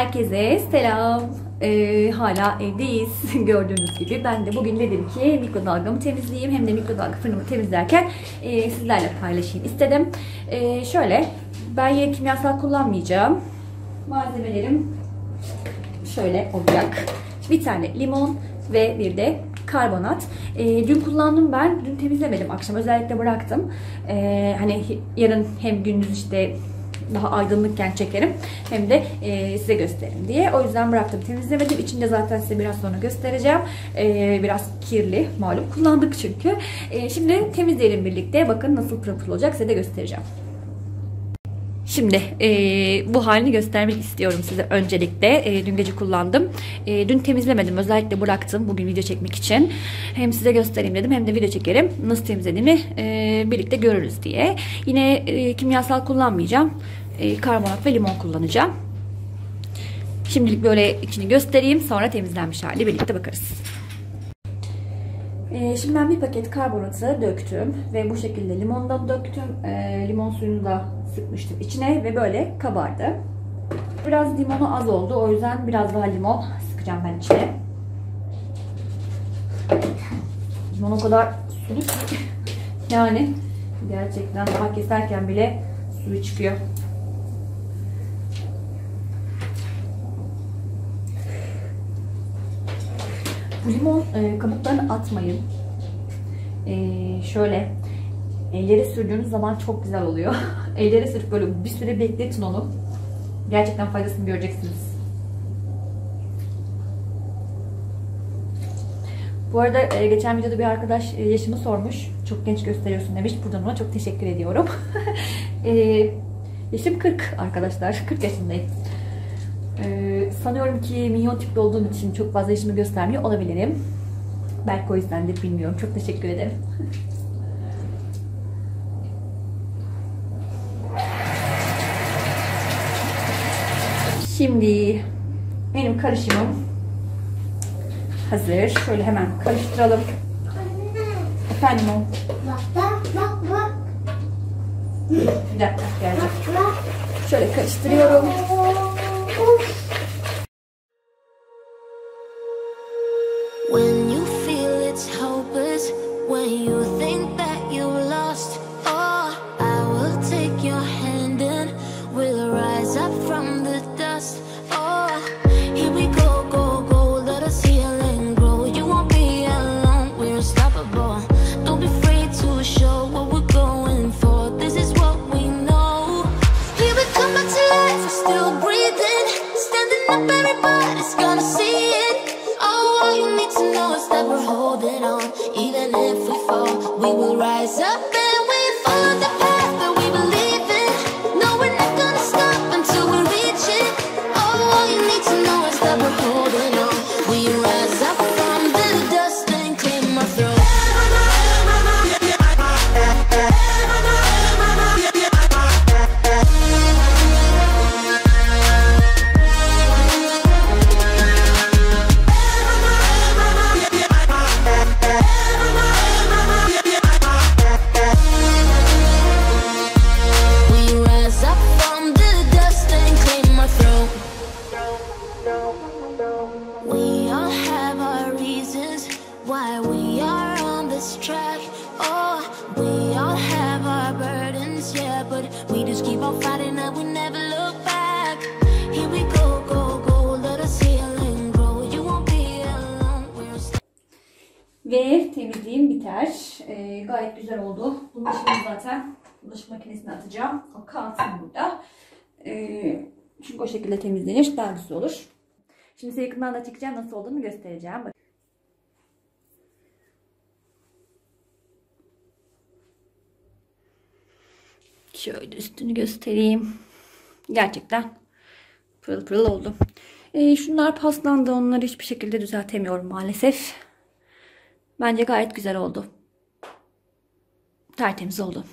Herkese selam. Ee, hala evdeyiz gördüğünüz gibi. Ben de bugün dedim ki mikrodalgamı temizleyeyim hem de mikrodalga fırınımı temizlerken e, sizlerle paylaşayım istedim. E, şöyle ben yine kimyasal kullanmayacağım. Malzemelerim şöyle olacak. Bir tane limon ve bir de karbonat. E, dün kullandım ben. Dün temizlemedim. Akşam özellikle bıraktım. E, hani yarın hem gündüz işte daha aydınlıkken çekerim. Hem de e, size gösteririm diye. O yüzden bıraktım temizlemedim. İçinde zaten size biraz sonra göstereceğim. E, biraz kirli. Malum kullandık çünkü. E, şimdi temizleyelim birlikte. Bakın nasıl pırıl olacak size de göstereceğim. Şimdi e, bu halini göstermek istiyorum size öncelikle. E, dün gece kullandım. E, dün temizlemedim. Özellikle bıraktım bugün video çekmek için. Hem size göstereyim dedim hem de video çekerim. Nasıl temizlediğimi e, birlikte görürüz diye. Yine e, kimyasal kullanmayacağım. E, karbonat ve limon kullanacağım. Şimdilik böyle içini göstereyim. Sonra temizlenmiş hali birlikte bakarız. Ee, şimdi ben bir paket karbonatı döktüm ve bu şekilde limondan döktüm. Ee, limon suyunu da sıkmıştım içine ve böyle kabardı. Biraz limonu az oldu. O yüzden biraz daha limon sıkacağım ben içine. Limon o kadar sulu ki yani gerçekten daha bile suyu çıkıyor. Bu limon e, kabuklarını atmayın. E, şöyle ellere sürdüğünüz zaman çok güzel oluyor. ellere sürüp böyle bir süre bekletin onu. Gerçekten faydasını göreceksiniz. Bu arada e, geçen videoda bir arkadaş e, yaşımı sormuş. Çok genç gösteriyorsun demiş. Buradan ona çok teşekkür ediyorum. e, yaşım 40 arkadaşlar. 40 yaşındayım. Ee, sanıyorum ki minyon tipli olduğum için çok fazla yaşımı göstermiyor olabilirim. Belki o yüzdendir bilmiyorum. Çok teşekkür ederim. Şimdi benim karışımım hazır. Şöyle hemen karıştıralım. Efendim o. Bak bak bak bak. Bir dakika gelecek. Şöyle karıştırıyorum. That we're Oh, we all have our burdens, yeah, but we just keep on fighting and we never look back. Here we go, go, go, let us heal and grow. You won't be alone. We're Ve temizliğim biter. Ee, gayet güzel oldu. Bulaşığımı zaten bulaşık makinesine atacağım. O kalsın burada. Ee, çünkü o şekilde temizlenir. Daha güzel olur. Şimdi size yakından da çekeceğim. Nasıl olduğunu göstereceğim. Bakın. Şöyle üstünü göstereyim. Gerçekten pırıl pırıl oldu. Ee, şunlar paslandı. Onları hiçbir şekilde düzeltemiyorum maalesef. Bence gayet güzel oldu. Tertemiz oldu.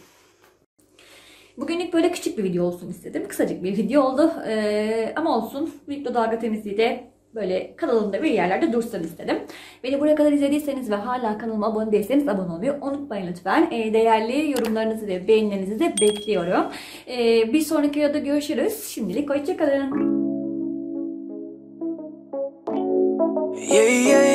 Bugünlük böyle küçük bir video olsun istedim. Kısacık bir video oldu. Ee, ama olsun. Mikrodalga temizliği de böyle kanalımda bir yerlerde dursun istedim. Beni buraya kadar izlediyseniz ve hala kanalıma abone değilseniz abone olmayı unutmayın lütfen. E, değerli yorumlarınızı ve beğenilerinizi de bekliyorum. E, bir sonraki videoda görüşürüz. Şimdilik hoşçakalın. Yeah, yeah.